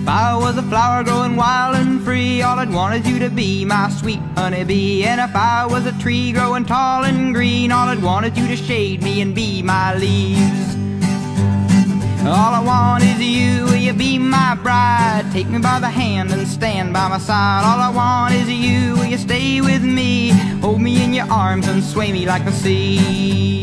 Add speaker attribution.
Speaker 1: If I was a flower growing wild and free, all I'd want is you to be my sweet honeybee. And if I was a tree growing tall and green, all I'd want is you to shade me and be my leaves. All I want is you, will you be my bride? Take me by the hand and stand by my side. All I want is you, will you stay with me? Hold me in your arms and sway me like the sea.